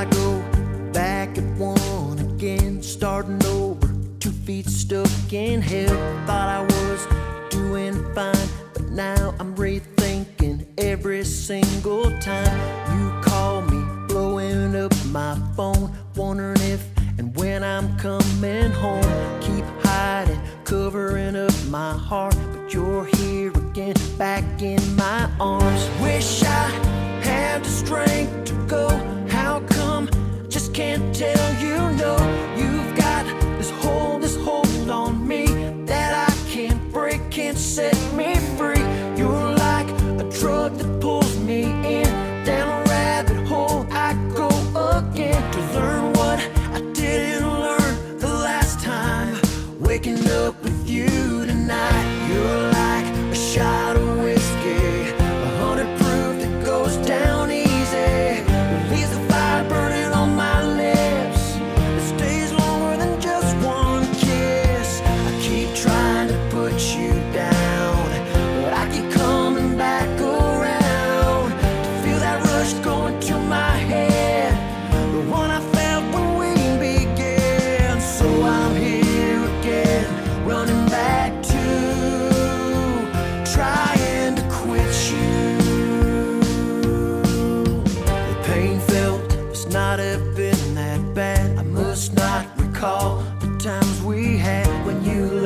I go back at one again, starting over, two feet stuck in hell. Thought I was doing fine, but now I'm rethinking every single time you call me, blowing up my phone, wondering if and when I'm coming home. Keep hiding, covering up my heart, but you're here again, back in my arms. Wish I Tell you no. You've got this hold, this hold on me that I can't break, can't set me free. You're like a drug that pulls me in down a rabbit hole. I go again to learn what I didn't learn the last time. Waking up with you tonight, you're like a shot of whiskey, It's going to my head. The one I felt when we began. So I'm here again, running back to trying to quit you. The pain felt must not have been that bad. I must not recall the times we had when you